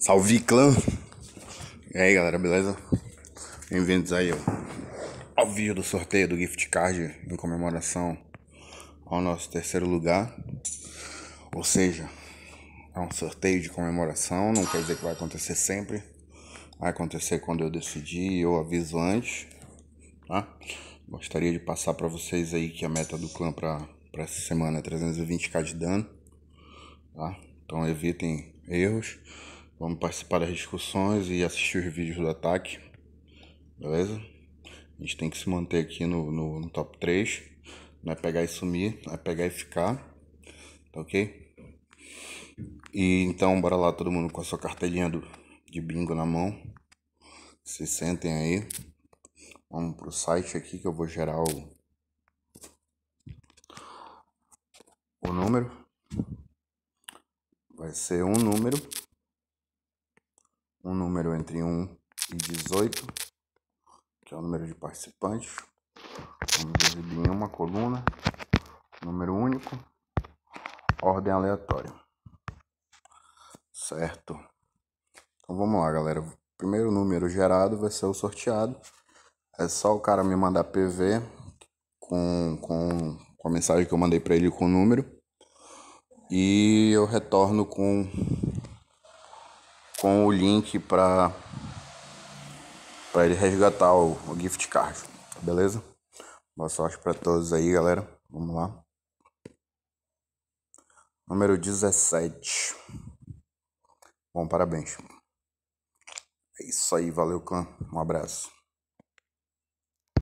Salve clã! E aí galera, beleza? Bem-vindos aí ao vídeo do sorteio do gift card em comemoração ao nosso terceiro lugar. Ou seja, é um sorteio de comemoração, não quer dizer que vai acontecer sempre. Vai acontecer quando eu decidir, eu aviso antes, tá? Gostaria de passar para vocês aí que a meta do clã para essa semana é 320k de dano, tá? Então evitem erros. Vamos participar das discussões e assistir os vídeos do ataque. Beleza? A gente tem que se manter aqui no, no, no top 3. Não é pegar e sumir, é pegar e ficar. Tá ok? E então, bora lá, todo mundo com a sua cartelinha do, de bingo na mão. Se sentem aí. Vamos pro site aqui que eu vou gerar o, o número. Vai ser um número um número entre 1 e 18, que é o número de participantes. Vamos exibir em uma coluna, número único, ordem aleatória. Certo. Então vamos lá, galera. O primeiro número gerado vai ser o sorteado. É só o cara me mandar PV com, com, com a mensagem que eu mandei para ele com o número. E eu retorno com com o link para para ele resgatar o, o gift card, beleza? Boa sorte para todos aí, galera. Vamos lá. Número 17. Bom, parabéns. É isso aí, valeu, clã. Um abraço.